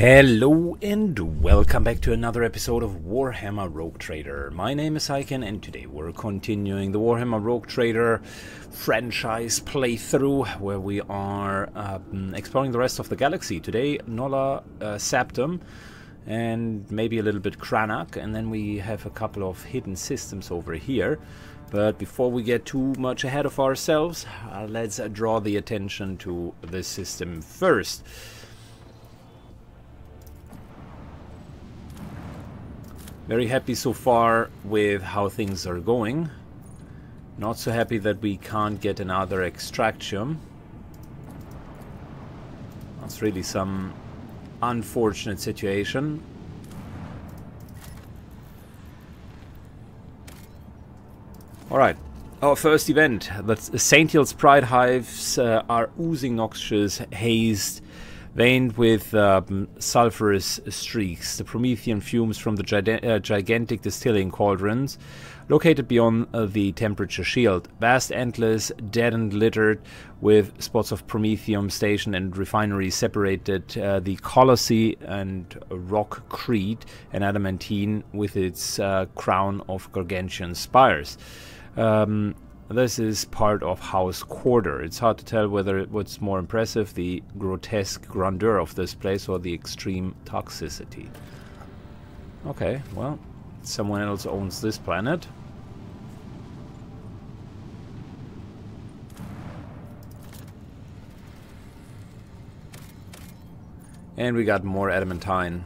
Hello and welcome back to another episode of Warhammer Rogue Trader. My name is Syken and today we're continuing the Warhammer Rogue Trader franchise playthrough where we are um, exploring the rest of the galaxy. Today Nola uh, Septum and maybe a little bit Cranach and then we have a couple of hidden systems over here. But before we get too much ahead of ourselves, uh, let's uh, draw the attention to this system first. Very happy so far with how things are going. Not so happy that we can't get another extraction. That's really some unfortunate situation. Alright, our first event. The St. Hills Pride hives uh, are oozing noxious, hazed veined with um, sulfurous streaks. The Promethean fumes from the uh, gigantic distilling cauldrons located beyond uh, the temperature shield. Vast endless, dead and littered with spots of promethium station and refinery separated uh, the Colossi and Rock Crete and Adamantine with its uh, crown of gargantuan spires. Um, this is part of House Quarter. It's hard to tell whether what's more impressive, the grotesque grandeur of this place or the extreme toxicity. Okay, well, someone else owns this planet. And we got more adamantine.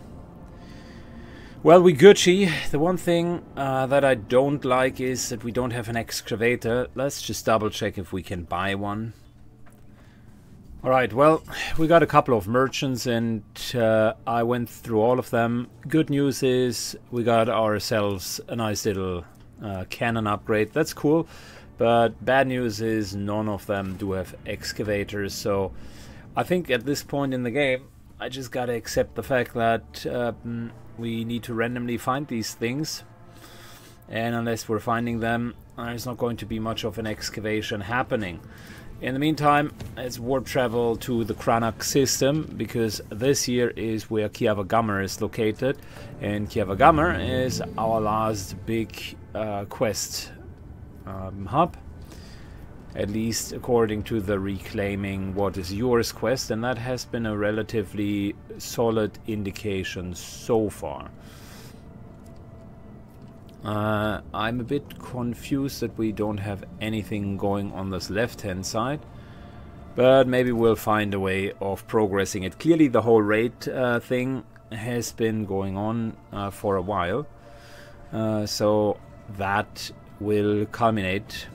Well, we Gucci. The one thing uh, that I don't like is that we don't have an excavator. Let's just double check if we can buy one. Alright, well, we got a couple of merchants and uh, I went through all of them. Good news is we got ourselves a nice little uh, cannon upgrade. That's cool. But bad news is none of them do have excavators. So I think at this point in the game, I just gotta accept the fact that um, we need to randomly find these things. And unless we're finding them there's not going to be much of an excavation happening. In the meantime, let's warp travel to the Cranach system because this here is where Kiava is located. And Kiava is our last big uh, quest um, hub at least according to the reclaiming what is yours quest and that has been a relatively solid indication so far. Uh, I'm a bit confused that we don't have anything going on this left hand side but maybe we'll find a way of progressing it. Clearly the whole raid uh, thing has been going on uh, for a while uh, so that will culminate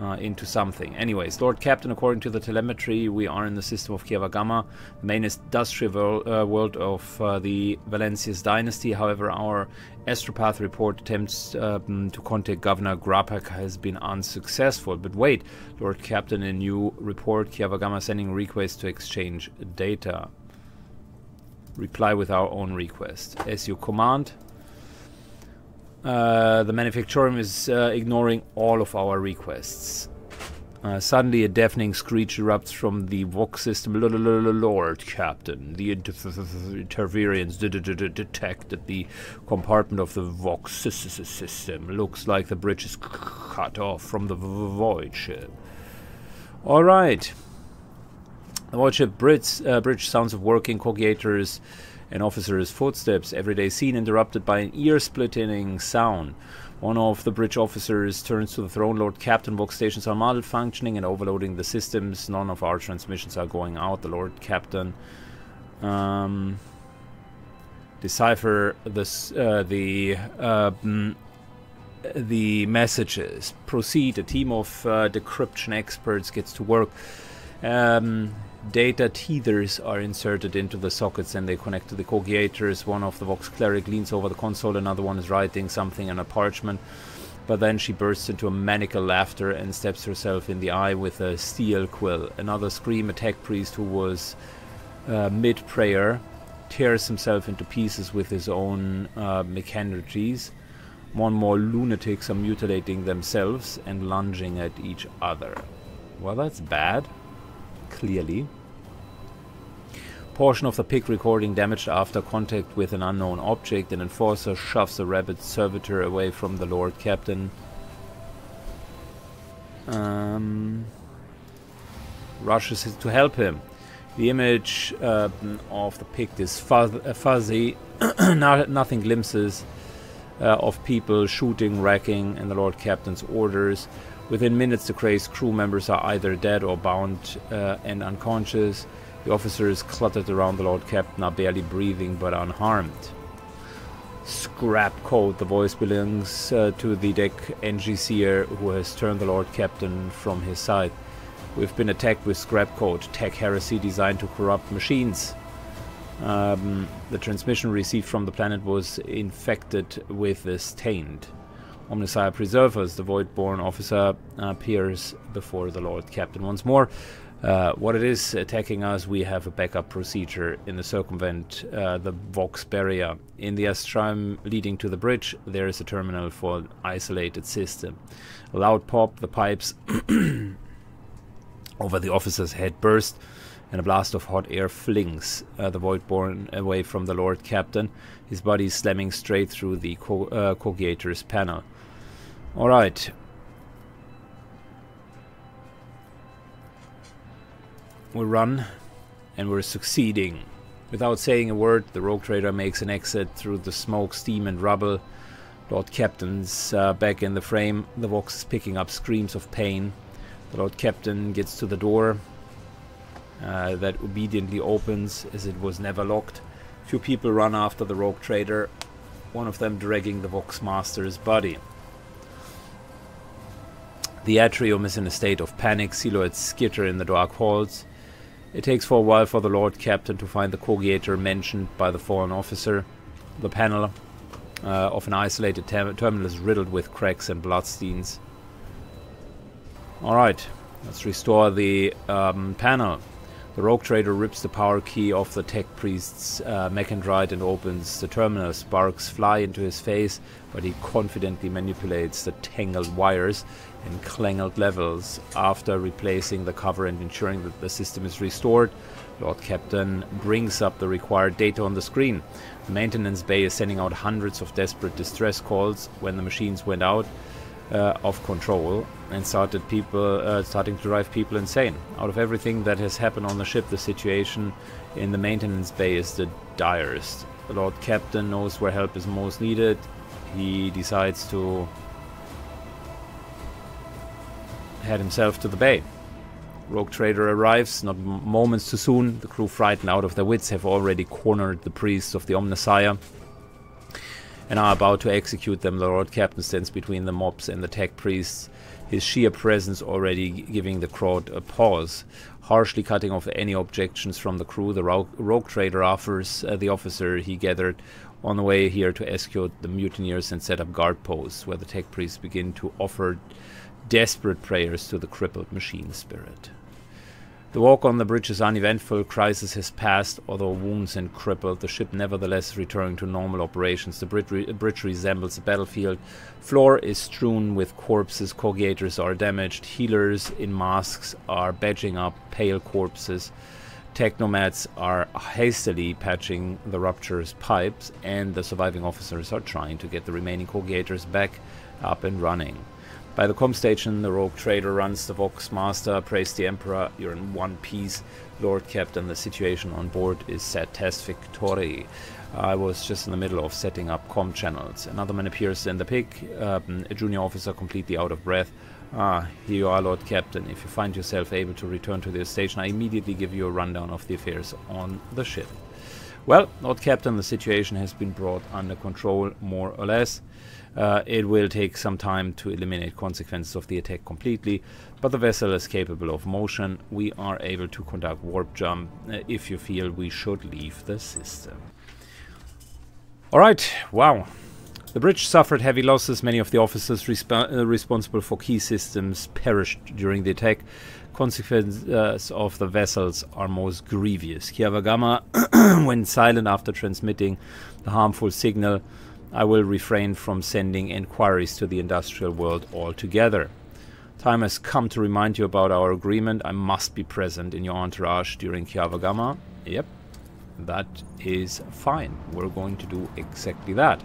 uh, into something. Anyways, Lord Captain, according to the telemetry, we are in the system of Kiava Gamma, the main industrial uh, world of uh, the Valancius dynasty. However, our astropath report attempts um, to contact Governor Grapak has been unsuccessful. But wait, Lord Captain, a new report, Kiava Gamma sending request to exchange data. Reply with our own request. As you command, uh, the Manufactorum is uh, ignoring all of our requests. Uh, suddenly, a deafening screech erupts from the Vox system. Lord Captain, the interference detected the compartment of the Vox system. Looks like the bridge is cut off from the void ship. All right. The void ship bridge, uh, bridge sounds of working cogiators an officer's footsteps, every day scene interrupted by an ear-splitting sound. One of the bridge officers turns to the throne. Lord Captain, Vox stations are malfunctioning and overloading the systems. None of our transmissions are going out. The Lord Captain um, decipher this, uh, the uh, the messages. Proceed. A team of uh, decryption experts gets to work. Um, data tethers are inserted into the sockets and they connect to the cogiators. One of the Vox cleric leans over the console, another one is writing something on a parchment. But then she bursts into a maniacal laughter and stabs herself in the eye with a steel quill. Another scream, a tech priest who was uh, mid-prayer tears himself into pieces with his own uh, mechanities. One more lunatics are mutilating themselves and lunging at each other. Well, that's bad clearly. Portion of the pict recording damaged after contact with an unknown object. An enforcer shoves a rabid servitor away from the Lord Captain. Um, rushes to help him. The image uh, of the pict is uh, fuzzy, nothing glimpses uh, of people shooting, wrecking, and the Lord Captain's orders. Within minutes, the crazed crew members are either dead or bound uh, and unconscious. The officers cluttered around the Lord Captain are barely breathing but unharmed. Scrap code, the voice belongs uh, to the deck enginseer who has turned the Lord Captain from his side. We've been attacked with scrap code, tech heresy designed to corrupt machines. Um, the transmission received from the planet was infected with this taint. Omnissiah Preservers, the Void-born officer, appears before the Lord Captain once more. Uh, what it is attacking us, we have a backup procedure in the circumvent uh, the Vox barrier. In the airstream leading to the bridge, there is a terminal for an isolated system. A loud pop, the pipes over the officer's head burst, and a blast of hot air flings uh, the Void-born away from the Lord Captain, his body slamming straight through the co uh, panel. Alright. We run, and we're succeeding. Without saying a word, the Rogue Trader makes an exit through the smoke, steam and rubble. Lord Captain's uh, back in the frame. The Vox is picking up screams of pain. The Lord Captain gets to the door. Uh, that obediently opens as it was never locked. A Few people run after the Rogue Trader, one of them dragging the Vox Master's body. The atrium is in a state of panic, silhouettes skitter in the dark halls. It takes for a while for the Lord Captain to find the Cogiator mentioned by the fallen officer. The panel uh, of an isolated terminal is riddled with cracks and bloodstains. Alright, let's restore the um, panel. The Rogue Trader rips the power key off the Tech Priest's uh, Mechandrite and opens the terminal. Sparks fly into his face, but he confidently manipulates the tangled wires and clangled levels. After replacing the cover and ensuring that the system is restored, Lord Captain brings up the required data on the screen. The maintenance bay is sending out hundreds of desperate distress calls when the machines went out uh, of control and started people uh, starting to drive people insane. Out of everything that has happened on the ship, the situation in the maintenance bay is the direst. The Lord Captain knows where help is most needed. He decides to head himself to the bay. Rogue Trader arrives, not moments too soon. The crew, frightened out of their wits, have already cornered the priests of the Omnissiah and are about to execute them. The Lord Captain stands between the mobs and the tech priests, his sheer presence already giving the crowd a pause. Harshly cutting off any objections from the crew, the rogue, rogue trader offers uh, the officer he gathered on the way here to escort the mutineers and set up guard posts, where the tech priests begin to offer desperate prayers to the crippled machine spirit. The walk on the bridge is uneventful, crisis has passed, although wounds and crippled, the ship nevertheless returning to normal operations. The bridge, re bridge resembles a battlefield. Floor is strewn with corpses, cogiators are damaged, healers in masks are badging up pale corpses. technomats are hastily patching the rupture's pipes, and the surviving officers are trying to get the remaining cogiators back up and running. By the com station, the rogue trader runs the Vox Master, praise the Emperor, you're in one piece. Lord Captain, the situation on board is victory. I was just in the middle of setting up com channels. Another man appears in the pict, um, a junior officer completely out of breath. Ah, here you are, Lord Captain. If you find yourself able to return to the station, I immediately give you a rundown of the affairs on the ship. Well, Lord Captain, the situation has been brought under control, more or less. Uh, it will take some time to eliminate consequences of the attack completely, but the vessel is capable of motion. We are able to conduct warp jump uh, if you feel we should leave the system. Alright, wow. The bridge suffered heavy losses. Many of the officers resp uh, responsible for key systems perished during the attack. Consequences of the vessels are most grievous. Kiava Gamma went silent after transmitting the harmful signal. I will refrain from sending inquiries to the industrial world altogether. Time has come to remind you about our agreement. I must be present in your entourage during Kiava Gamma. Yep. That is fine. We're going to do exactly that.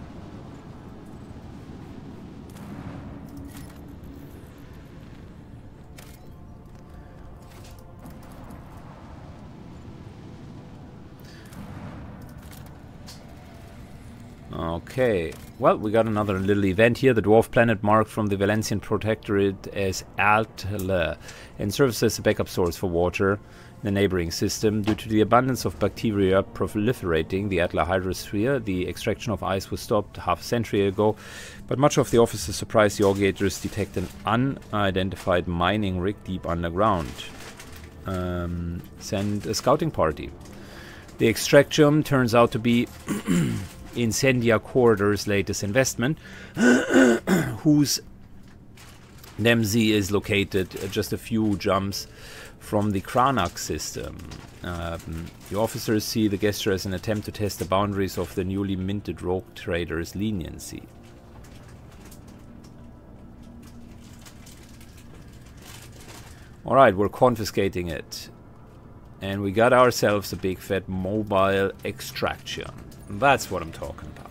Okay, well, we got another little event here. The dwarf planet marked from the Valencian Protectorate as Altle and serves as a backup source for water in the neighboring system. Due to the abundance of bacteria proliferating the Atla hydrosphere, the extraction of ice was stopped half a century ago, but much of the officer's surprise, the Augators detect an unidentified mining rig deep underground. Um, send a scouting party. The extraction turns out to be Incendia Corridor's latest investment, whose NEMZ is located just a few jumps from the Kranak system. Um, the officers see the gesture as an attempt to test the boundaries of the newly minted rogue trader's leniency. Alright, we're confiscating it. And we got ourselves a big fat mobile extraction. That's what I'm talking about.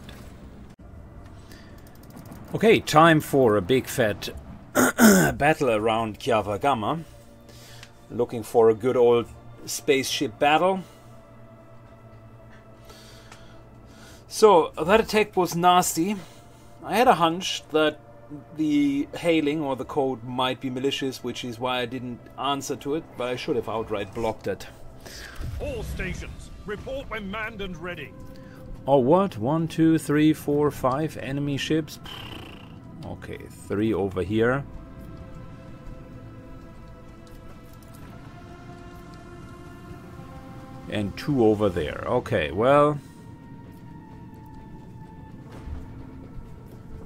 Okay, time for a big fat battle around Kiava Gamma. Looking for a good old spaceship battle. So, that attack was nasty. I had a hunch that the hailing or the code might be malicious, which is why I didn't answer to it, but I should have outright blocked it. All stations, report when manned and ready. Oh, what? One, two, three, four, five enemy ships? Okay, three over here. And two over there. Okay, well...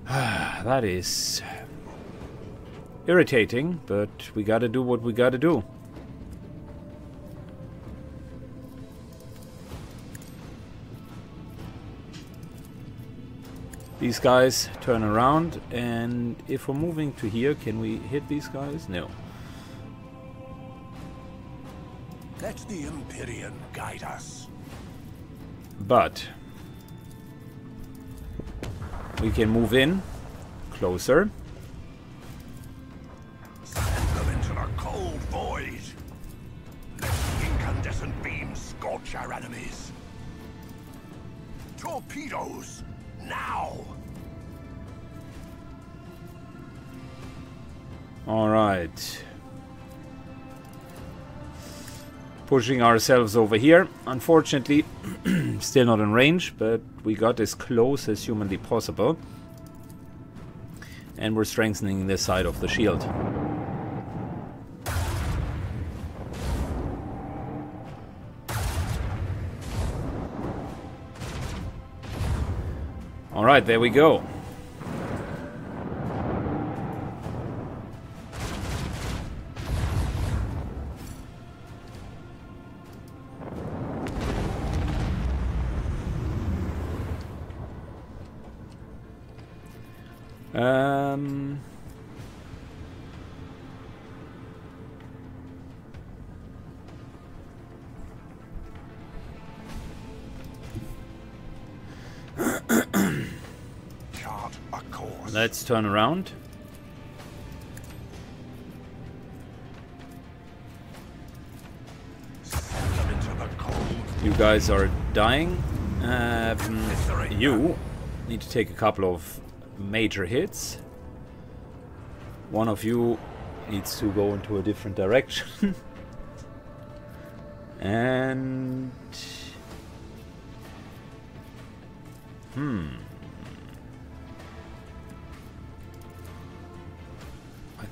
that is... irritating, but we gotta do what we gotta do. These guys turn around and if we're moving to here, can we hit these guys? No. Let the Empyrean guide us. But we can move in closer. Send them into the cold void. Let the incandescent beams scorch our enemies. Torpedoes, Alright. Pushing ourselves over here. Unfortunately, still not in range, but we got as close as humanly possible. And we're strengthening this side of the shield. Alright, there we go. Let's turn around. You guys are dying. Um, you need to take a couple of major hits. One of you needs to go into a different direction. and... Hmm.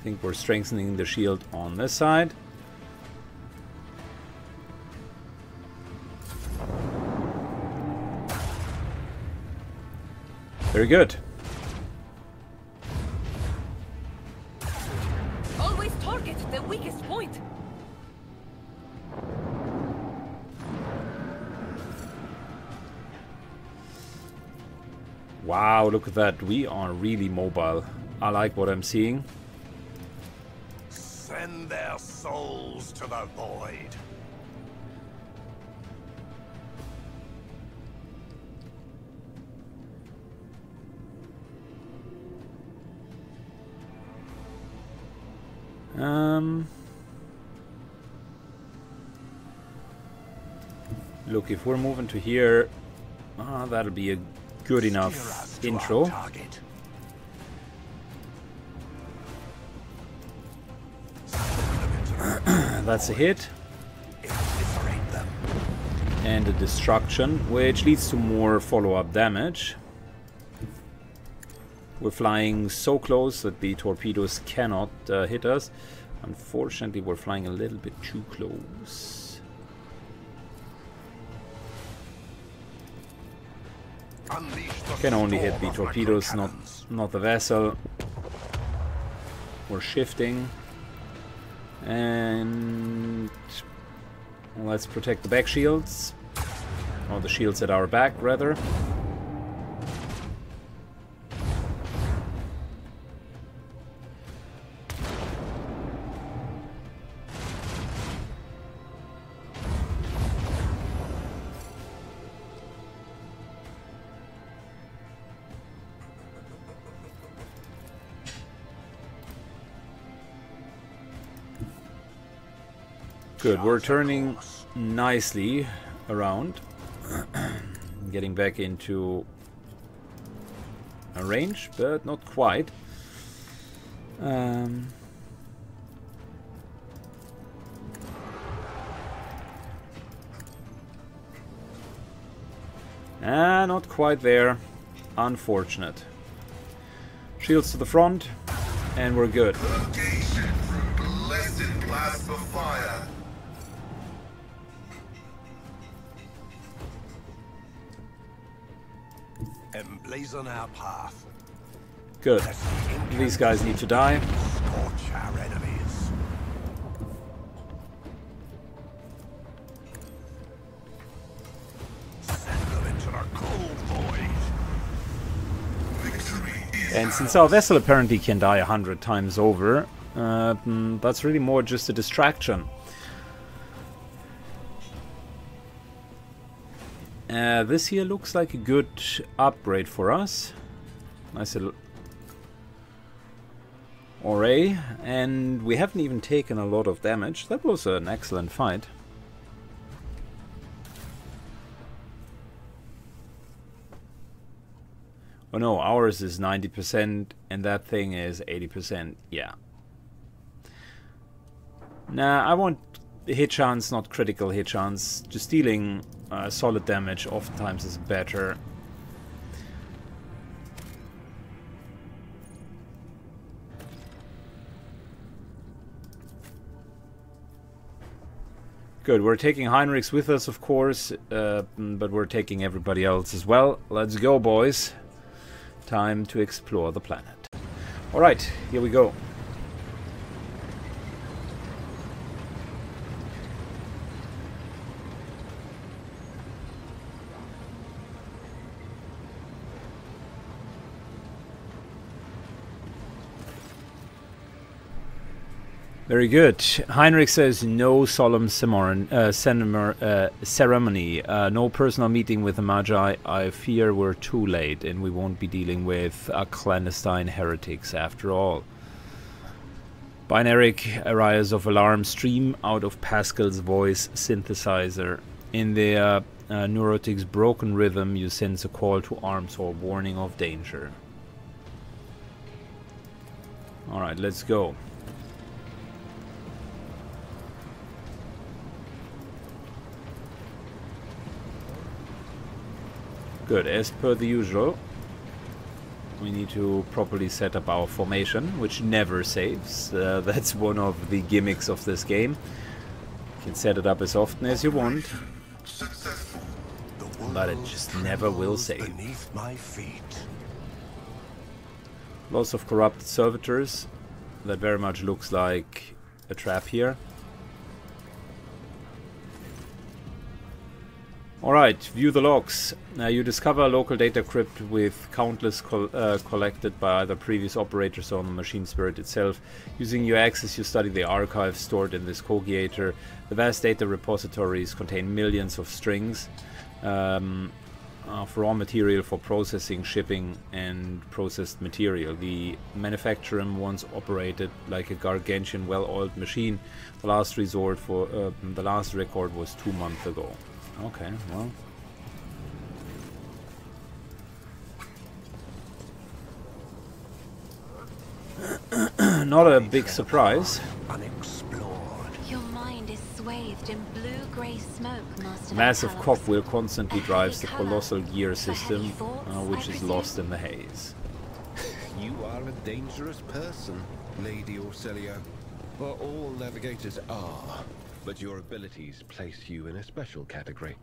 Think we're strengthening the shield on this side. Very good. Always target the weakest point. Wow, look at that. We are really mobile. I like what I'm seeing. souls to the void. Um, look, if we're moving to here, ah, oh, that'll be a good enough intro. That's a hit. And a destruction, which leads to more follow-up damage. We're flying so close that the torpedoes cannot uh, hit us. Unfortunately, we're flying a little bit too close. Can only hit the torpedoes, not not the vessel. We're shifting, and let's protect the back shields, or the shields at our back, rather. Good, we're turning nicely around. Getting back into a range, but not quite. Um, ah, not quite there. Unfortunate. Shields to the front, and we're good. Location Emblazon our path. Good. These guys need to die. enemies. And since our vessel apparently can die a hundred times over, uh, mm, that's really more just a distraction. Uh, this here looks like a good upgrade for us. Nice little array, and we haven't even taken a lot of damage. That was an excellent fight. Oh no, ours is 90% and that thing is 80%. Yeah. Nah, I want hit chance, not critical hit chance. Just dealing uh, solid damage oftentimes is better. Good, we're taking Heinrix with us, of course, uh, but we're taking everybody else as well. Let's go, boys. Time to explore the planet. Alright, here we go. Very good. Heinrix says no solemn uh, uh, ceremony, uh, no personal meeting with the Magi. I fear we're too late and we won't be dealing with clandestine heretics after all. Binaric areas of alarm stream out of Pasqal's voice synthesizer. In the uh, uh, neurotic's broken rhythm, you sense a call to arms or warning of danger. Alright, let's go. Good, as per the usual, we need to properly set up our formation, which never saves. Uh, that's one of the gimmicks of this game. You can set it up as often as you want, but it just never will save. Beneath my feet. Lots of corrupted servitors. That very much looks like a trap here. Alright, view the logs. Uh, you discover a local data crypt with countless col uh, collected by either previous operators or on the machine spirit itself. Using your access, you study the archive stored in this Cogiator. The vast data repositories contain millions of strings. Um, of raw material for processing, shipping, and processed material. The manufacturer once operated like a gargantuan, well-oiled machine. The last resort for uh, the last record was two months ago. Okay, well. Not a big surprise. Unexplored. Your mind is swathed in blue-grey smoke, Master Massive Van Talos. cogwheel constantly A drives the colossal gear system, uh, which I is presume? lost in the haze. You are a dangerous person, Lady Orsellio. Well, all navigators are, but your abilities place you in a special category.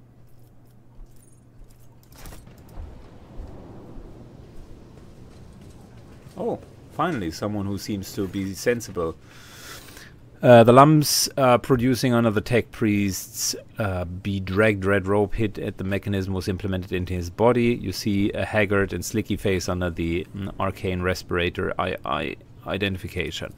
Oh, finally, someone who seems to be sensible. Uh, the lumps uh, producing under the tech priest's uh, bedragged red rope hit at the mechanism was implemented into his body. You see a haggard and slicky face under the mm, arcane respirator I- I- identification.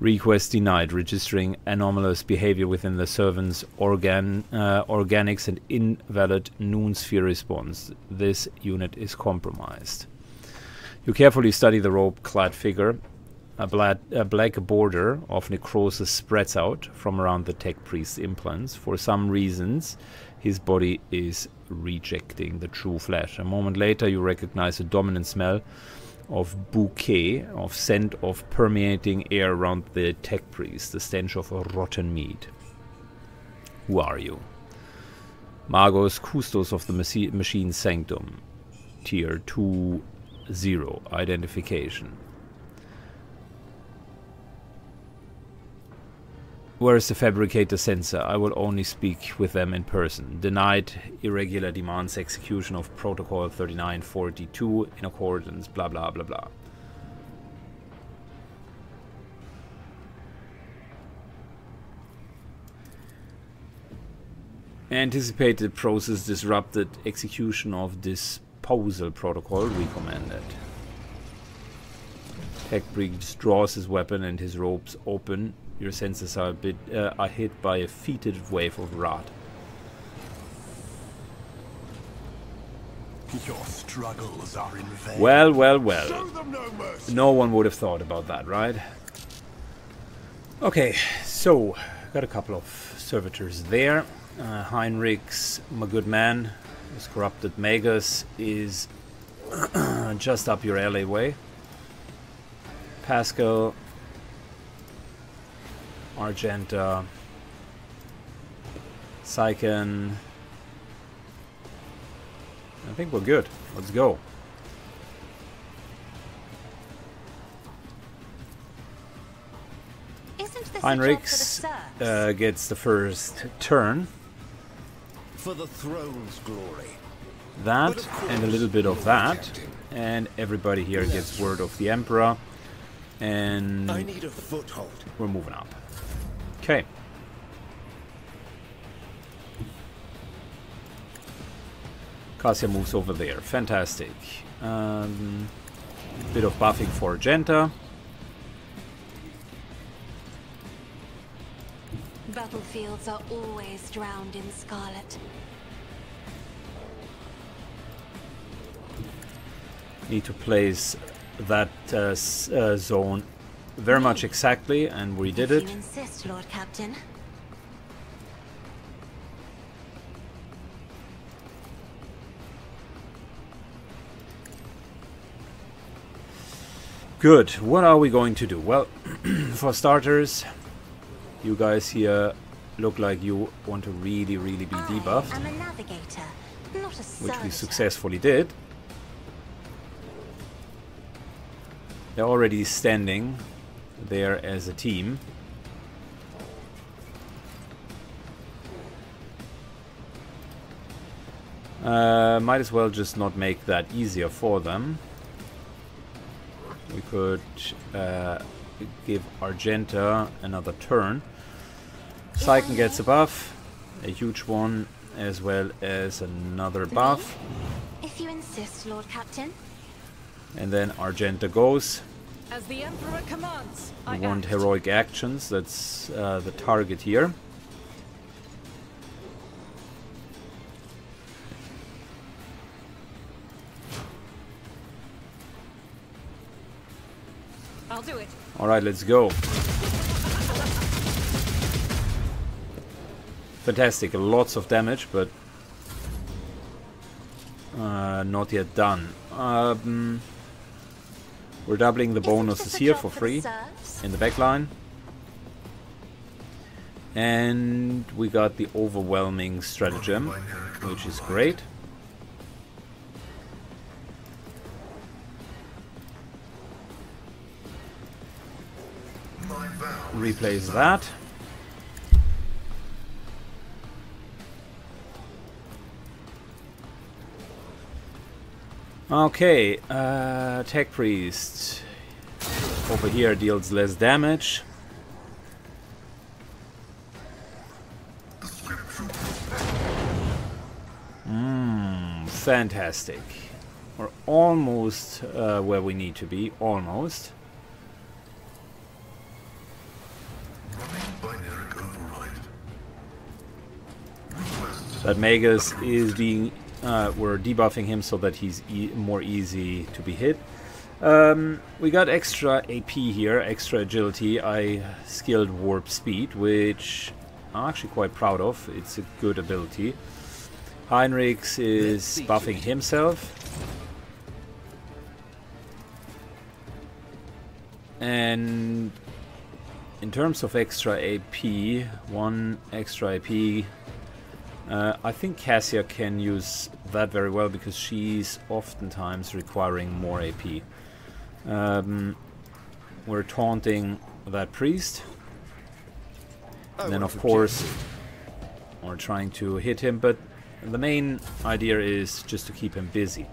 Request denied, registering anomalous behavior within the servant's organ, uh, organics and invalid noosphere response. This unit is compromised. You carefully study the robe-clad figure. A, black, a black border of necrosis spreads out from around the tech priest's implants. For some reasons, his body is rejecting the true flesh. A moment later, you recognize a dominant smell of bouquet, of scent of permeating air around the tech priest, the stench of rotten meat. Who are you? Magos Custos of the machi- Machine Sanctum. Tier 2 0. Identification. Where is the fabricator sensor? I will only speak with them in person. Denied irregular demands execution of Protocol 3942 in accordance, blah blah blah blah. Anticipated process disrupted execution of disposal protocol recommended. Tech Priest draws his weapon and his ropes open. Your senses are a bit uh, are hit by a fetid wave of rot. Your struggles are in vain. Well, well, well. Show them no mercy. No one would have thought about that, right? Okay, so got a couple of servitors there. Uh, Heinrix, my good man, this corrupted Magus is just up your alleyway. Pasqal, Argenta, Syken. I think we're good. Let's go. Isn't this Heinrix a job for the uh, gets the first turn. For the throne's glory. That and a little bit of that. And everybody here gets word of the Emperor. And I need a foothold. we're moving up. Okay. Cassia moves over there. Fantastic. Um, bit of buffing for Genta. Battlefields are always drowned in scarlet. Need to place that uh, s- uh, zone very much exactly, and we did it. insist, Lord Captain. Good. What are we going to do? Well, for starters, you guys here look like you want to really, really be debuffed, am a navigator, not a which we successfully did. They're already standing there as a team. Uh, might as well just not make that easier for them. We could uh, give Argenta another turn. Syken gets a buff, a huge one, as well as another buff. If you insist, Lord Captain. And then Argenta goes. As the Emperor commands, we I want act. heroic actions. That's uh, the target here. I'll do it. All right, let's go. Fantastic, lots of damage, but uh, not yet done. Um, we're doubling the bonuses here for free in the back line. And we got the overwhelming stratagem, which is great. Replace that. Okay, uh, Tech Priest over here deals less damage. Mmm, fantastic. We're almost uh, where we need to be, almost. That Magus is being, uh, we're debuffing him so that he's e more easy to be hit. Um, we got extra AP here, extra agility. I skilled warp speed, which I'm actually quite proud of. It's a good ability. Heinrix is buffing himself. And in terms of extra AP, one extra AP uh, I think Cassia can use that very well because she's oftentimes requiring more AP. Um, we're taunting that priest. And then of course we're trying to hit him, but the main idea is just to keep him busy.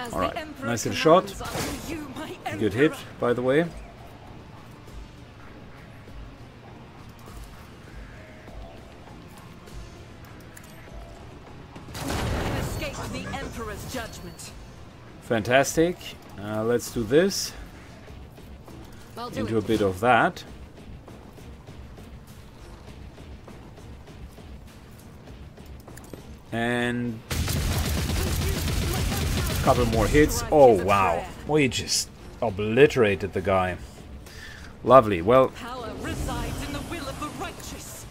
Alright, nice little shot. commands, I do you, Good hit, by the way. Fantastic. Uh, let's do this. I'll do Into a bit of that. And a couple more hits. Oh wow, we just obliterated the guy. Lovely. Well, Power resides in the will of the righteous.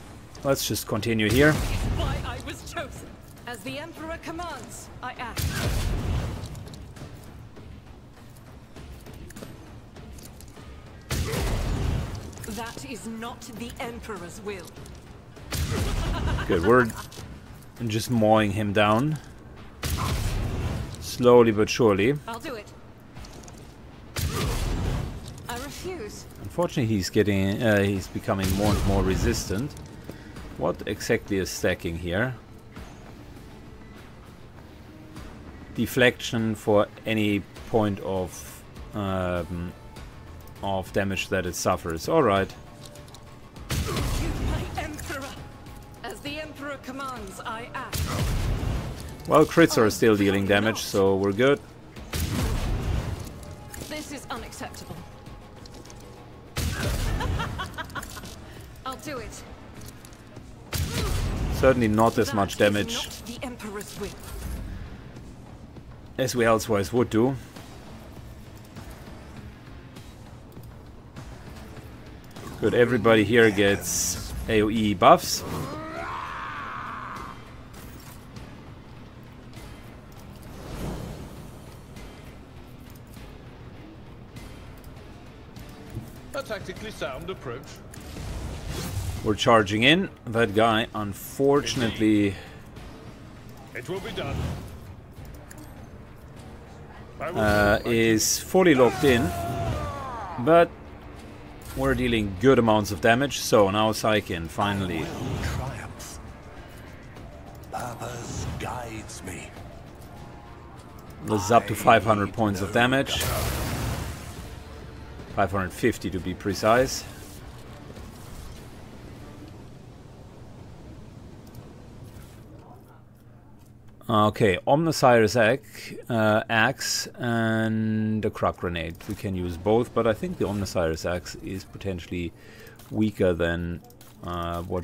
let's just continue here. It's why I was chosen. As the Emperor commands, I act. That is not the Emperor's will. Good. We're just mowing him down. Slowly but surely. I'll do it. I refuse. Unfortunately, he's getting, uh, he's becoming more and more resistant. What exactly is stacking here? Deflection for any point of um, of damage that it suffers. All right. You. As the Emperor commands, I act. Well, crits are still dealing damage, so we're good. This is unacceptable. I'll do it. Certainly not as much damage Not the Emperor's will. as we elsewise would do. Good, everybody here gets AoE buffs. A tactically sound approach. We're charging in. That guy, unfortunately, It will be done. Uh, is fully locked in. But we're dealing good amounts of damage. So now Syken, finally. Purpose guides me. This is up to 500 points of damage. 550 to be precise. Okay, Omnissiah's axe, uh, axe and a Krak grenade. We can use both, but I think the Omnissiah's axe is potentially weaker than uh, what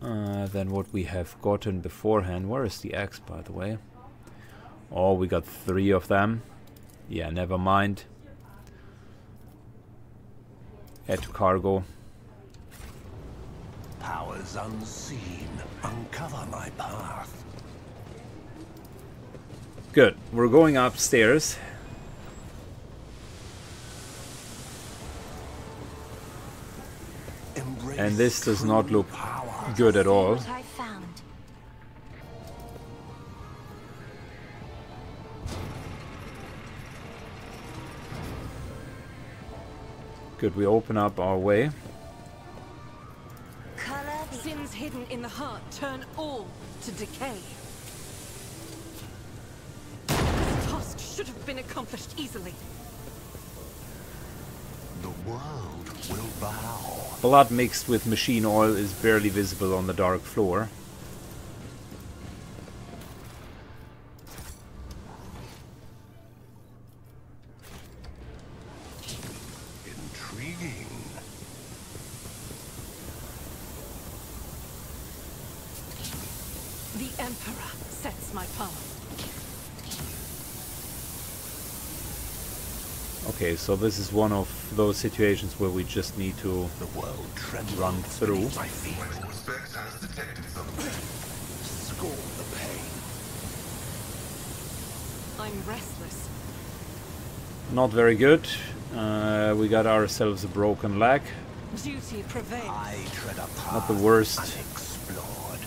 uh, than what we have gotten beforehand. Where is the axe, by the way? Oh, we got three of them. Yeah, never mind. Add to cargo. Powers unseen, uncover my path. Good. We're going upstairs. Embrace And this does not look power. good at all. What Good, we open up our way. Color the Sins hidden in the heart turn all to decay. This task should have been accomplished easily. The world will bow. Blood mixed with machine oil is barely visible on the dark floor. Okay, so this is one of those situations where we just need to The world trembles run through. my feet. Vital has detected something. Scorn the pain. I'm restless. Not very good. Uh, we got ourselves a broken leg. Duty prevails. I tread a path Not the worst. unexplored.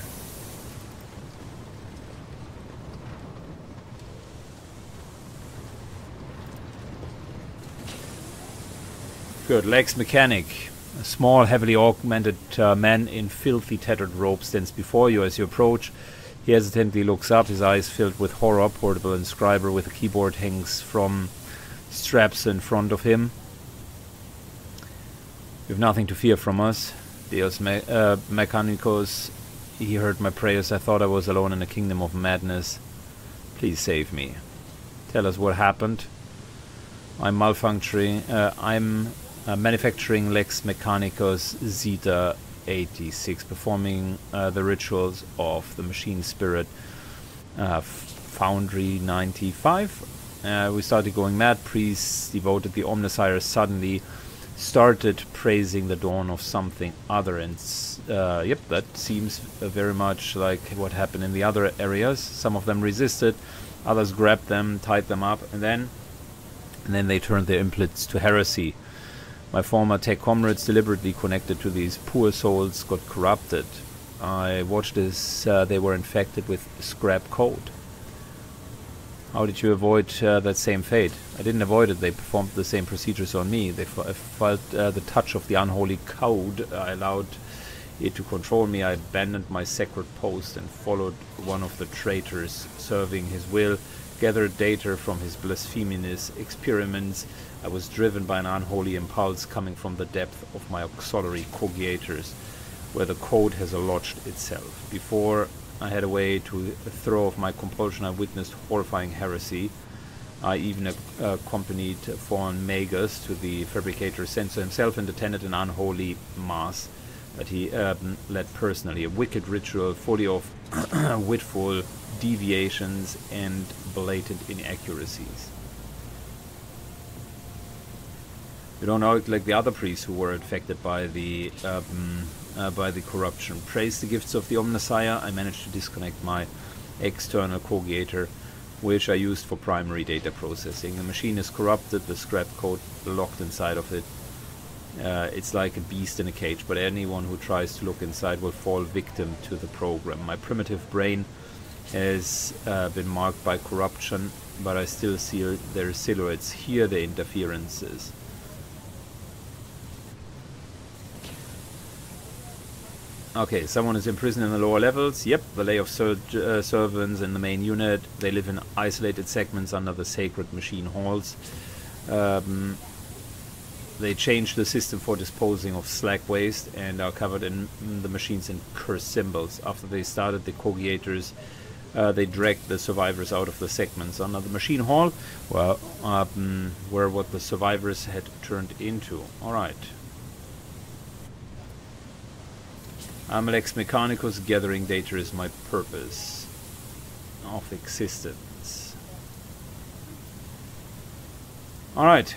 Good. Lexmechanic. A small, heavily augmented uh, man in filthy, tattered robes stands before you as you approach. He hesitantly looks up, his eyes filled with horror. Portable inscriber with a keyboard hangs from straps in front of him. You have nothing to fear from us. Deus me- uh. He heard my prayers. I thought I was alone in a kingdom of madness. Please save me. Tell us what happened. I'm malfunctioning. Uh, I'm uh, manufacturing Lex Mechanicus Zeta 86, performing uh, the rituals of the machine spirit uh, Foundry 95. Uh, we started going mad. Priests devoted the Omnissiah suddenly started praising the dawn of something other. And uh, yep, that seems uh, very much like what happened in the other areas. Some of them resisted, others grabbed them, tied them up, and then and then they turned their implants to heresy. My former tech comrades, deliberately connected to these poor souls, got corrupted. I watched as uh, they were infected with scrap code. How did you avoid uh, that same fate? I didn't avoid it. They performed the same procedures on me. They felt uh, the touch of the unholy code. I allowed it to control me. I abandoned my sacred post and followed one of the traitors, serving his will, gathered data from his blasphemous experiments. I was driven by an unholy impulse coming from the depth of my auxiliary cogitators, where the code has lodged itself. Before I had a way to throw off my compulsion, I witnessed horrifying heresy. I even ac- accompanied foreign magus to the fabricator censor himself and attended an unholy mass that he um, led personally. A wicked ritual fully of witful deviations and blatant inaccuracies. You don't know it like the other priests who were infected by the um, uh, by the corruption. Praise the gifts of the Omnissiah. I managed to disconnect my external cogitator, which I used for primary data processing. The machine is corrupted. The scrap code locked inside of it. Uh, it's like a beast in a cage, but anyone who tries to look inside will fall victim to the program. My primitive brain has uh, been marked by corruption, but I still see their silhouettes, hear the interferences. Okay, someone is imprisoned in the lower levels. Yep, the lay of uh, servants in the main unit. They live in isolated segments under the sacred machine halls. Um, they changed the system for disposing of slack waste and are covered in, in the machines in curse symbols. After they started the cogitators, uh, they dragged the survivors out of the segments under the machine hall, um, where what the survivors had turned into. All right. I'm Lex Mechanicus, gathering data is my purpose of existence. Alright.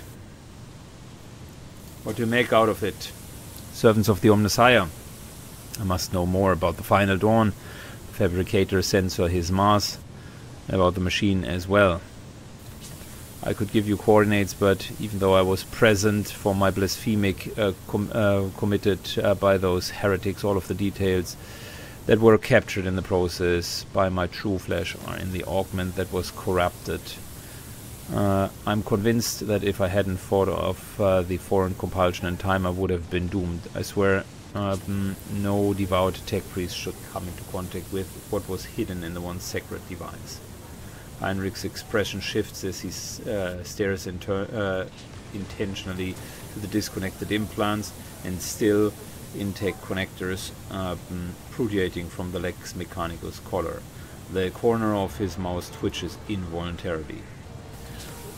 What do you make out of it? Servants of the Omnissiah. I must know more about the final dawn, fabricator censor his mass, about the machine as well. I could give you coordinates, but even though I was present for my blasphemic uh, com uh, committed uh, by those heretics, all of the details that were captured in the process by my true flesh are in the augment that was corrupted. Uh, I'm convinced that if I hadn't thought of uh, the foreign compulsion and time, I would have been doomed. I swear um, no devout tech priest should come into contact with what was hidden in the once sacred device. Heinrix's expression shifts as he uh, stares uh, intentionally to the disconnected implants and still intake connectors um, from the Lex Mechanicus collar. The corner of his mouth twitches involuntarily.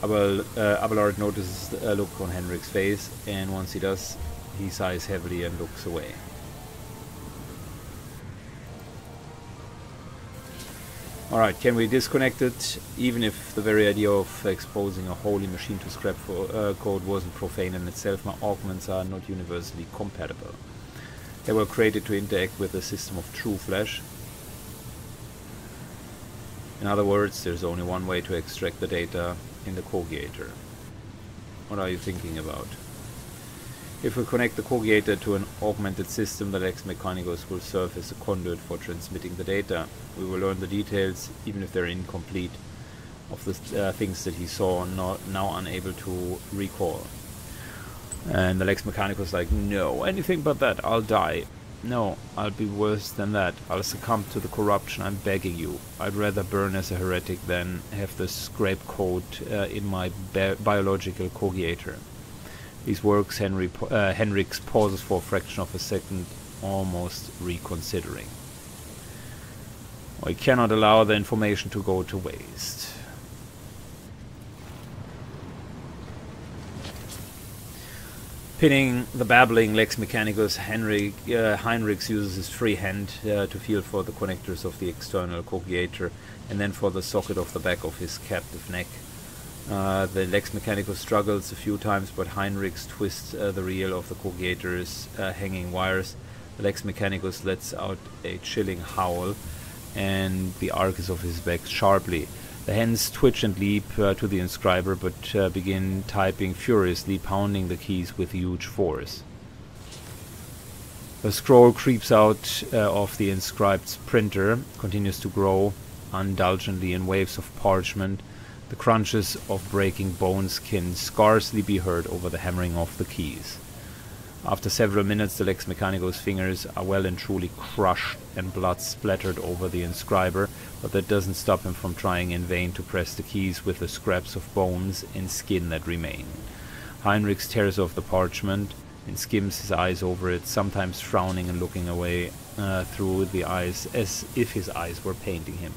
Abel, uh, Abelard notices a look on Heinrix's face, and once he does, he sighs heavily and looks away. Alright, can we disconnect it? Even if the very idea of exposing a holy machine to scrap for, uh, code wasn't profane in itself, my augments are not universally compatible. They were created to interact with a system of true flesh. In other words, there's only one way to extract the data in the Cogitator. What are you thinking about? If we connect the Cogitator to an augmented system, the Lex Mechanicus will serve as a conduit for transmitting the data. We will learn the details, even if they're incomplete, of the uh, things that he saw, not, now unable to recall. And the Lex Mechanicus like, no, anything but that, I'll die. No, I'll be worse than that. I'll succumb to the corruption, I'm begging you. I'd rather burn as a heretic than have the scrape code uh, in my bi biological cogitator. These works, Henry, uh, pauses for a fraction of a second, almost reconsidering. We cannot allow the information to go to waste. Pinning the babbling Lex Mechanicus, Heinrix, uh, Heinrix uses his free hand uh, to feel for the connectors of the external cogitator and then for the socket of the back of his captive neck. Uh, the Lex Mechanicus struggles a few times, but Heinrix twists uh, the reel of the Cogitator's uh, hanging wires. The Lex Mechanicus lets out a chilling howl, and the arches of his back sharply. The hands twitch and leap uh, to the inscriber, but uh, begin typing furiously, pounding the keys with huge force. The scroll creeps out of the inscribed's printer, continues to grow indulgently in waves of parchment, the crunches of breaking bones can scarcely be heard over the hammering of the keys. After several minutes, the Lex Mechanicus fingers are well and truly crushed and blood splattered over the inscriber, but that doesn't stop him from trying in vain to press the keys with the scraps of bones and skin that remain. Heinrix tears off the parchment and skims his eyes over it, sometimes frowning and looking away uh, through the eyes as if his eyes were painting him.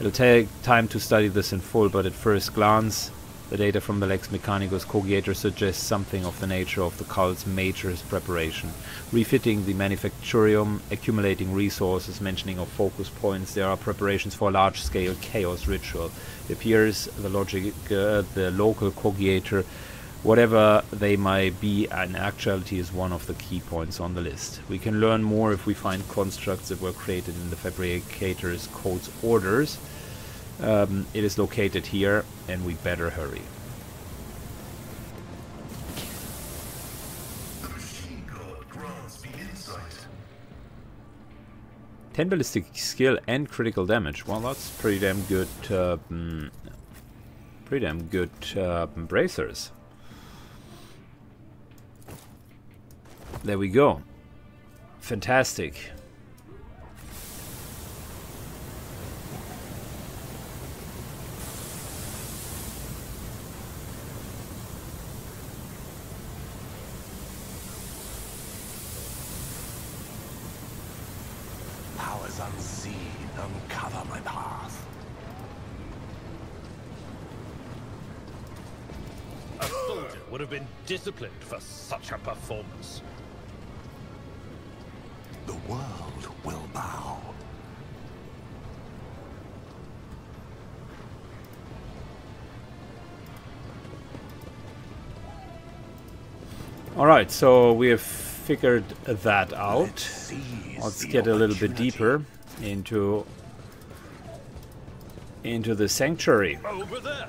It'll take time to study this in full, but at first glance, the data from the Lex Mechanicus Cogitator suggests something of the nature of the cult's major preparation. Refitting the Manufactorum, accumulating resources, mentioning of focus points, there are preparations for a large-scale chaos ritual. It appears the logic, uh, the local Cogitator, whatever they might be, in actuality is one of the key points on the list. We can learn more if we find constructs that were created in the fabricator's code's orders, um, it is located here, and we better hurry. 10 ballistic skill and critical damage. Well, that's pretty damn good. Uh, mm, pretty damn good uh, bracers. There we go. Fantastic. Alright, so we have figured that out. Let's get a little bit deeper into into the sanctuary. Over there.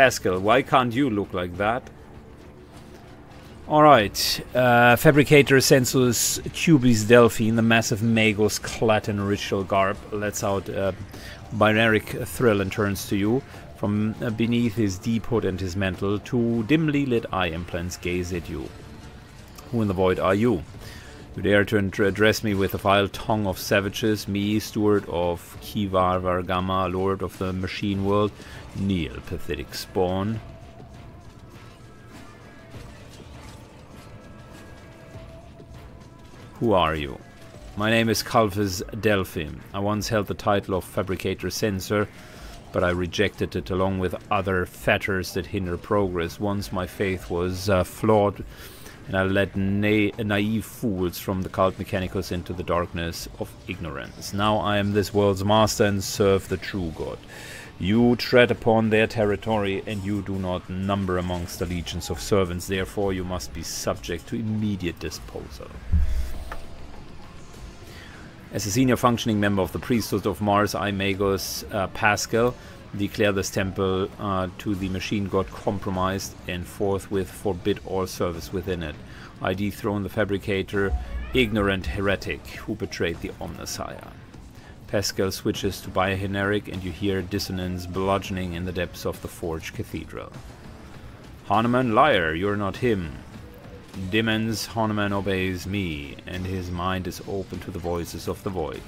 Pasqal, why can't you look like that? Alright, uh, Fabricator Sensus Cubis Delphine, the massive Magos clad in ritual garb, lets out a binaric trill and turns to you. From uh, beneath his deep hood and his mantle, two dimly lit eye implants gaze at you. Who in the void are you? Dare to address me with a vile tongue of savages, me, steward of Kiava Gamma, lord of the machine world, kneel, pathetic spawn. Who are you? My name is Calvus Delphine. I once held the title of Fabricator Censor, but I rejected it along with other fetters that hinder progress. Once my faith was uh, flawed, and I led na- naive fools from the cult mechanicus into the darkness of ignorance. Now I am this world's master and serve the true God. You tread upon their territory, and you do not number amongst the legions of servants. Therefore, you must be subject to immediate disposal. As a senior functioning member of the priesthood of Mars, I, Magos uh, Pasqal, declare this temple uh, to the machine god compromised and forthwith forbid all service within it. I dethrone the fabricator, ignorant heretic who betrayed the Omnissiah. Pasqal switches to biogeneric and you hear dissonance bludgeoning in the depths of the forge cathedral. Hanuman, liar, you're not him. Demons, Hanuman obeys me, and his mind is open to the voices of the void.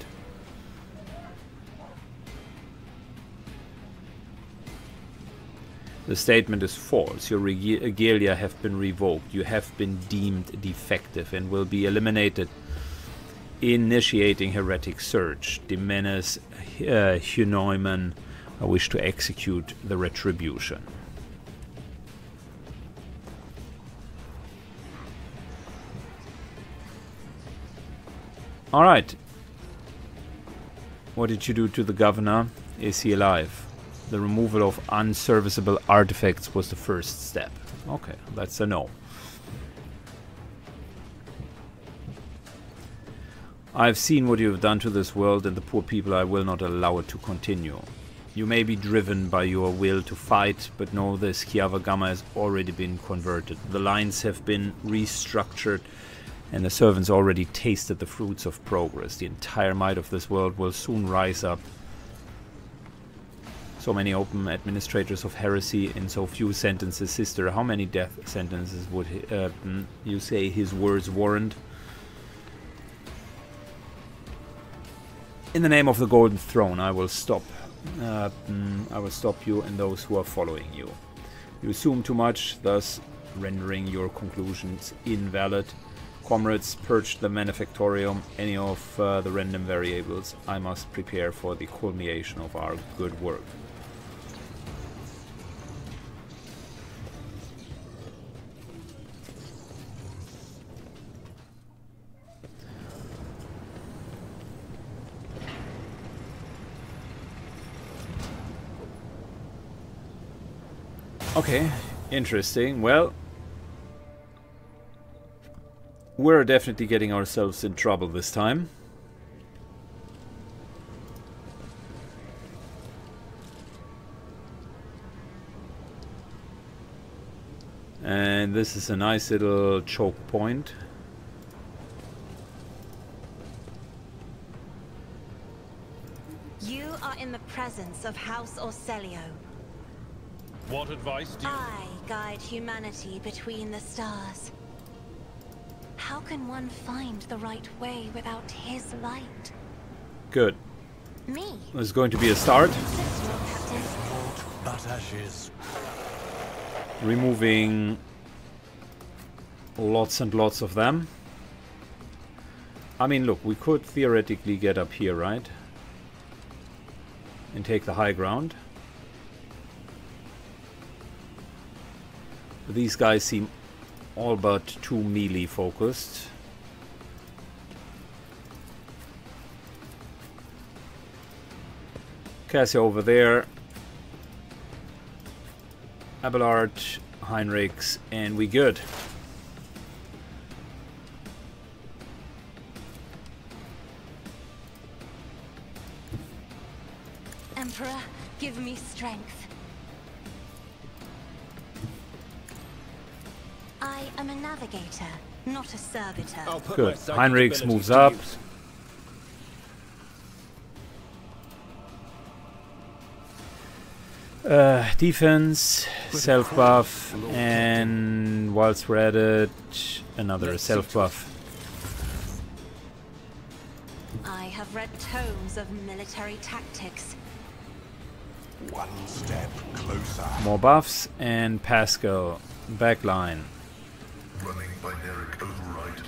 The statement is false. Your regalia have been revoked. You have been deemed defective and will be eliminated. Initiating heretic search. Demenes uh, Hunoiman I wish to execute the retribution. Alright. What did you do to the governor? Is he alive? The removal of unserviceable artifacts was the first step. Okay, that's a no. I've seen what you have done to this world and the poor people. I will not allow it to continue. You may be driven by your will to fight, but know this Kiava Gamma has already been converted. The lines have been restructured, and the servants already tasted the fruits of progress. The entire might of this world will soon rise up. So many open administrators of heresy in so few sentences, sister. How many death sentences would he, uh, mm, you say his words warrant? In the name of the Golden Throne, I will stop. Uh, mm, I will stop you and those who are following you. You assume too much, thus rendering your conclusions invalid. Comrades, purge the manufactorum, any of uh, the random variables. I must prepare for the culmination of our good work. Okay, interesting. Well, we're definitely getting ourselves in trouble this time. And this is a nice little choke point. You are in the presence of House Orsellio. What advice do you... I guide humanity between the stars. How can one find the right way without his light? Good. Me, There's going to be a start. But ashes. Removing lots and lots of them. I mean, look, we could theoretically get up here, right? And take the high ground. These guys seem all but too melee focused. Cassia over there. Abelard, Heinrix, and we good. A not a servitor. Good. Heinrix moves up. Uh, defense, self buff, and whilst we're at it, another self buff. I have read tomes of military tactics. One step closer. More buffs, and Pasqal, backline. Running binaric override.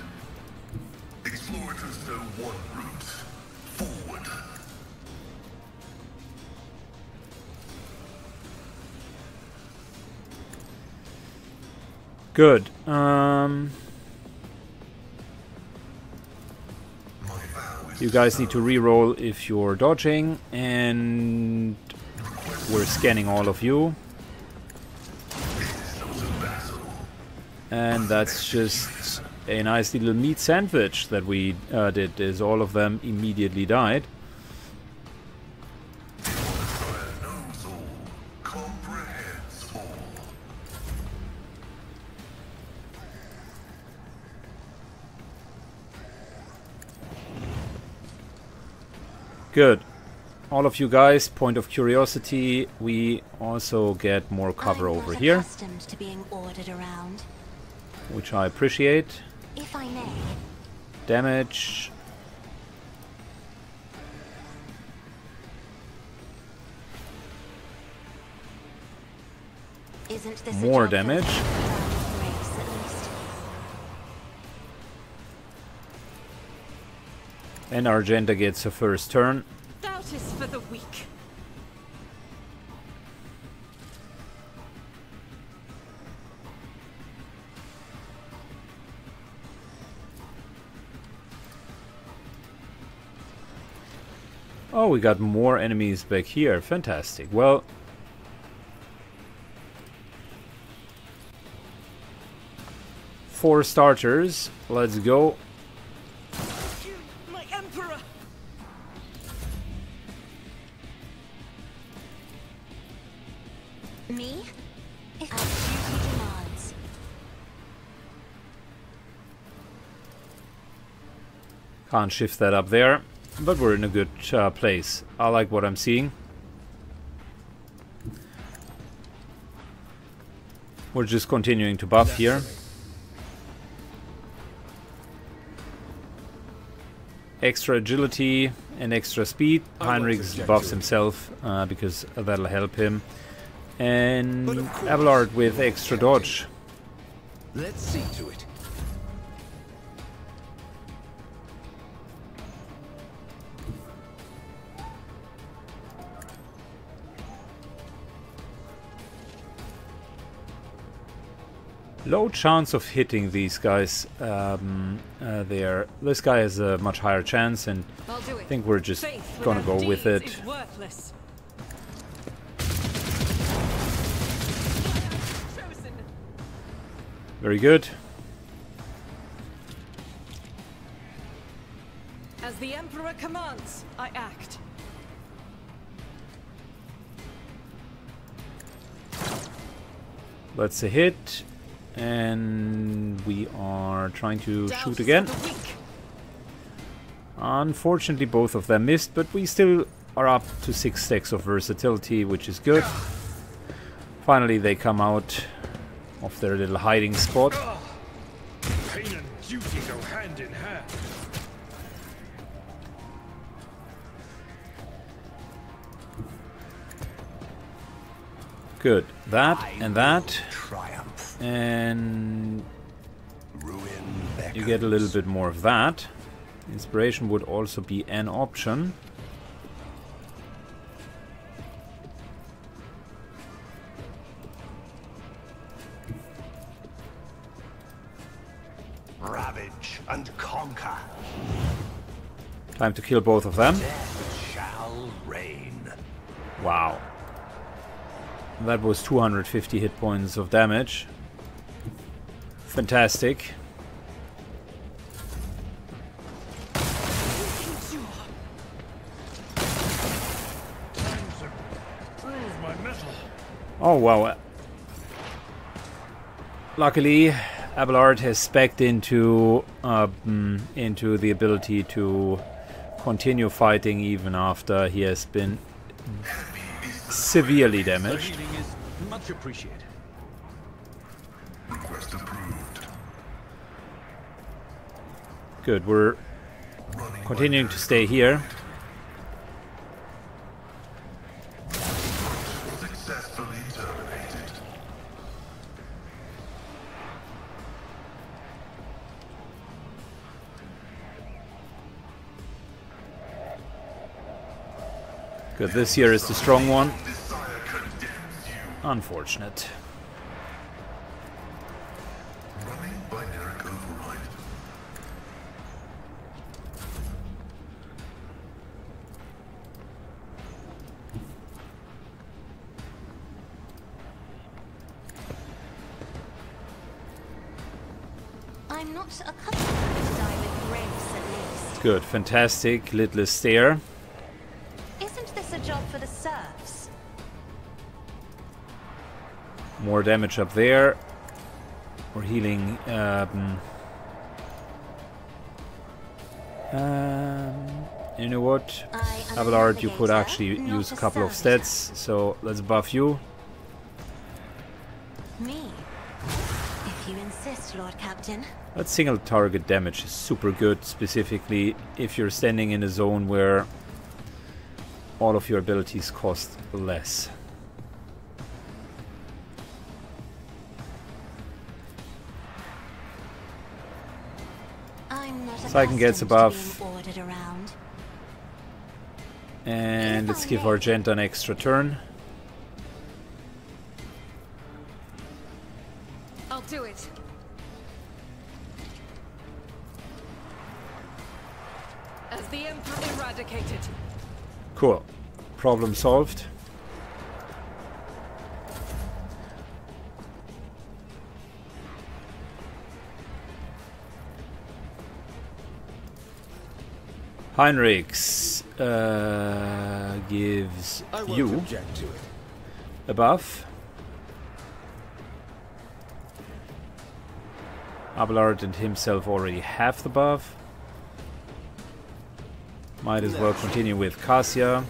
Explorators know one route. Forward. Good. Um, My vow is you guys need to re-roll if you're dodging, and we're scanning all of you. And that's just a nice little meat sandwich that we uh, did, is all of them immediately died. Good. All of you guys, point of curiosity, we also get more cover over here, which I appreciate. If I may, Damage. isn't this More job damage. the Crown race, at least? And Argenta gets a first turn. Doubt is for the weak. Oh, we got more enemies back here. Fantastic. Well, Four starters, let's go. Me? If as duty demands. Can't shift that up there, but we're in a good uh, place. I like what I'm seeing. We're just continuing to buff here. Extra agility and extra speed. Heinrix buffs himself uh, because that'll help him. And Abelard with extra dodge. Let's see to it. Low chance of hitting these guys um, uh, there. This guy has a much higher chance, and I think we're just Faith gonna go with it. is worthless. Chosen. Very good. As the emperor commands, I act. That's a hit, and we are trying to shoot again. for the weak. Unfortunately, both of them missed, but we still are up to six stacks of versatility, which is good. Finally, they come out of their little hiding spot. Oh, pain and duty go hand in hand. Good. That and that. And you get a little bit more of that. Inspiration would also be an option. Ravage and conquer. Time to kill both of them. Death shall reign. Wow. That was 250 hit points of damage. Fantastic. Oh wow. Luckily, Abelard has specced into uh, mm, into the ability to continue fighting even after he has been severely damaged. healing is much appreciated. Request approved. Good, we're continuing to stay here. Good, this here is the strong one. Desire condemns you. Unfortunate. Good, fantastic. little stair. Isn't this a job for the serfs? More damage up there. We're healing. Um, um, you know what? Abelard, you could actually use a couple of stats, so let's buff you. Captain. That single target damage is super good, specifically if you're standing in a zone where all of your abilities cost less. Syken gets a accustomed buff. to being ordered around. And let's give. Argenta an extra turn. Problem solved. Heinrix uh, gives you object to it. a buff. Abelard and himself already have the buff. Might as well continue with Cassia.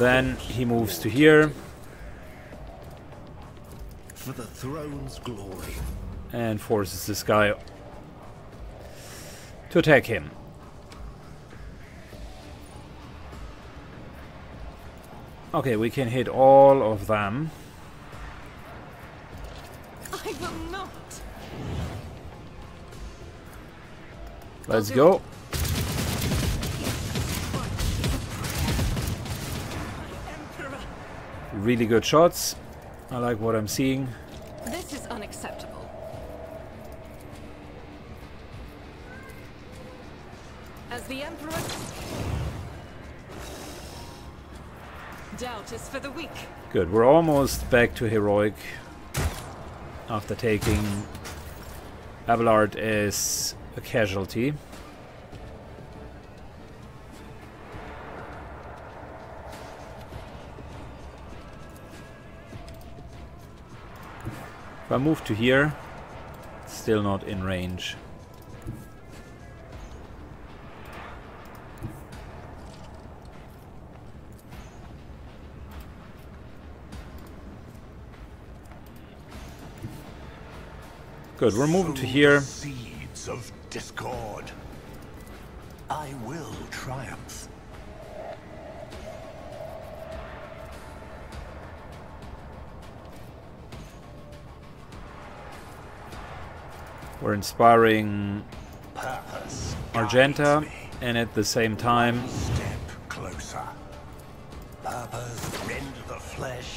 Then he moves to here for the throne's glory. and forces this guy to attack him. Okay, we can hit all of them. I will not. Let's go. Really good shots. I like what I'm seeing. This is unacceptable. As the Emperor... Doubt is for the weak. Good, we're almost back to heroic after taking Abelard as a casualty. If I move to here, it's still not in range. Good, we're moving to here. Seeds of discord. I will triumph. We're inspiring Argenta, and at the same time,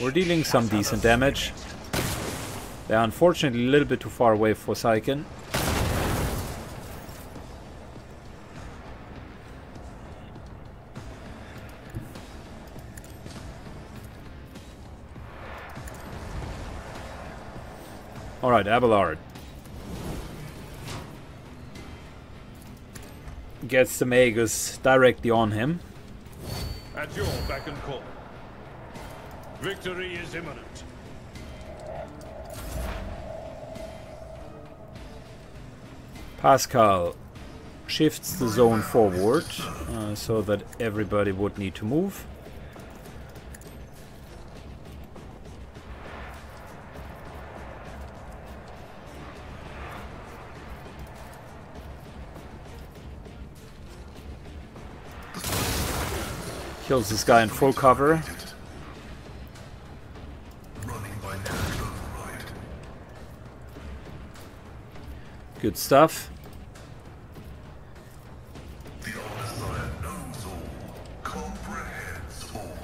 we're dealing some decent damage. They're unfortunately a little bit too far away for Syken. Alright, Abelard. Gets the Magus directly on him. At your beck and call. Victory is imminent. Pasqal shifts the zone forward uh, so that everybody would need to move. Kills this guy in full cover. Running binaric override. Good stuff. The Omnissiah knows all, comprehends all.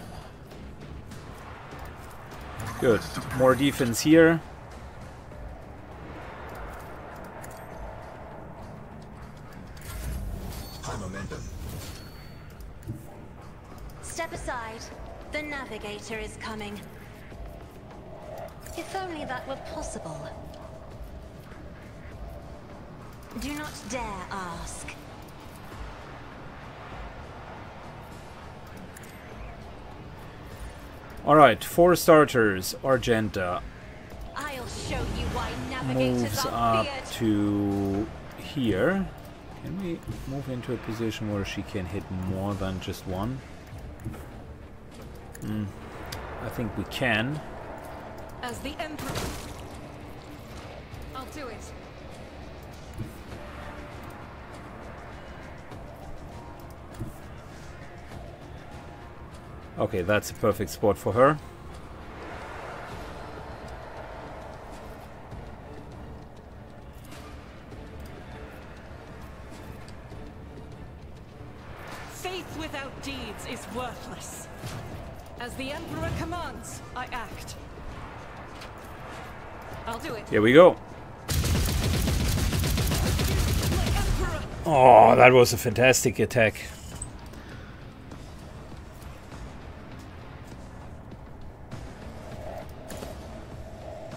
Good. More defense here. Coming. If only that were possible. Do not dare ask. Alright, four starters. Argenta I'll show you why navigators moves up feared. to here. Can we move into a position where she can hit more than just one? Hmm. I think we can. As the Emperor. I'll do it. Okay, that's a perfect spot for her. Here we go. Oh, that was a fantastic attack.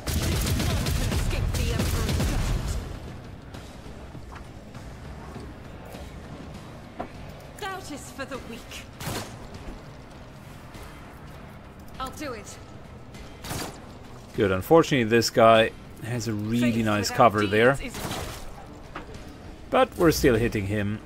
None can escape the Emperor's judgment. Doubt is for the weak. I'll do it. Good. Unfortunately, this guy has a really nice cover there. But we're still hitting him.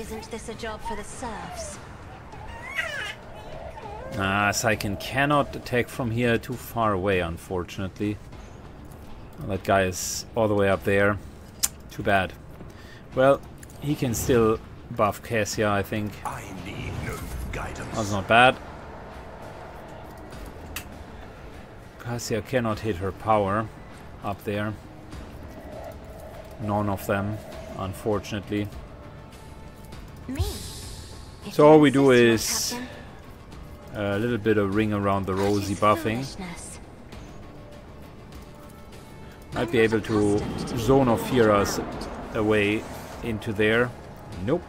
Isn't this a job for the serfs? Ah, Syken cannot attack from here too far away, unfortunately. That guy is all the way up there. Too bad. Well, he can still buff Cassia, I think. I need no guidance. That's not bad. Cassia cannot hit her power up there. None of them, unfortunately. Me. If So all we do is a little bit of ring around the rosy buffing. Might be able to zone of fear us away into there. Nope.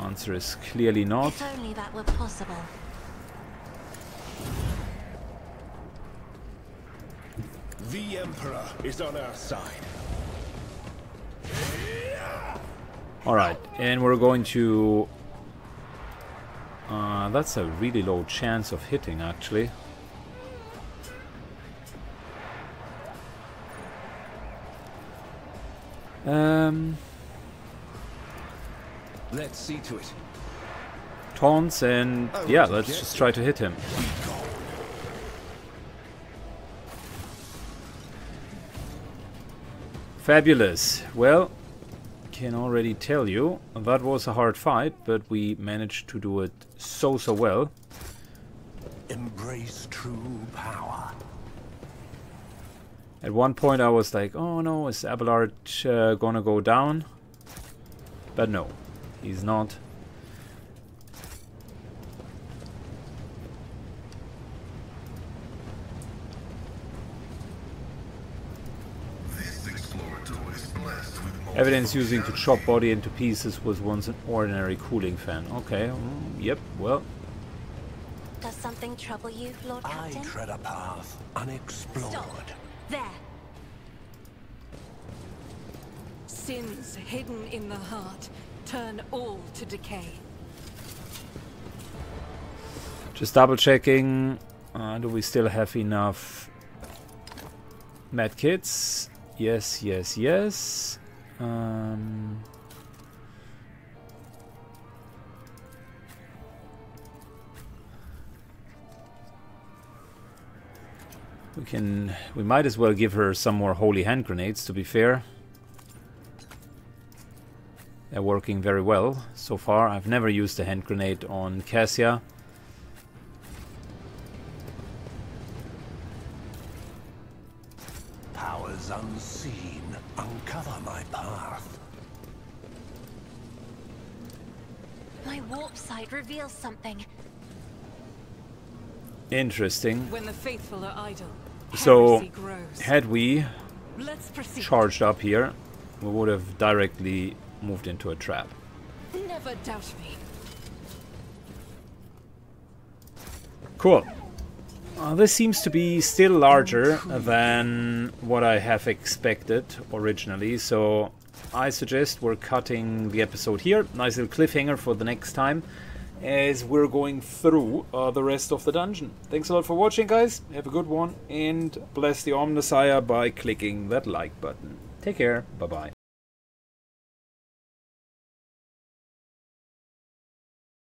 Answer is clearly not. If only that were possible. The Emperor is on our side. Alright, and we're going to... Uh, that's a really low chance of hitting, actually. Um, Let's see to it. taunts and Oh, yeah, let's just try to hit him. Fabulous. Well, can already tell you that was a hard fight, but we managed to do it so so well. Embrace true power. At one point I was like, oh no, is Abelard uh, gonna go down? But no, he's not. This explorator is blessed with multiple Evidence using to chop body into pieces was once an ordinary cooling fan. Okay, mm, yep, well, Does something trouble you, Lord Captain? I tread a path unexplored. Stop. There. Sins hidden in the heart turn all to decay. just double checking. Uh, do we still have enough medkits? Yes, yes, yes. Um, we can. We might as well give her some more holy hand grenades. To be fair, they're working very well so far. I've never used a hand grenade on Cassia. Warp reveals something. Interesting. When the faithful are idle, So, grows. had we Let's charged up here, we would have directly moved into a trap. Never doubt me. Cool. Uh, this seems to be still larger than what I have expected originally, so I suggest we're cutting the episode here. Nice little cliffhanger for the next time as we're going through uh, the rest of the dungeon. Thanks a lot for watching, guys. Have a good one, and bless the Omnissiah by clicking that like button. Take care. Bye-bye.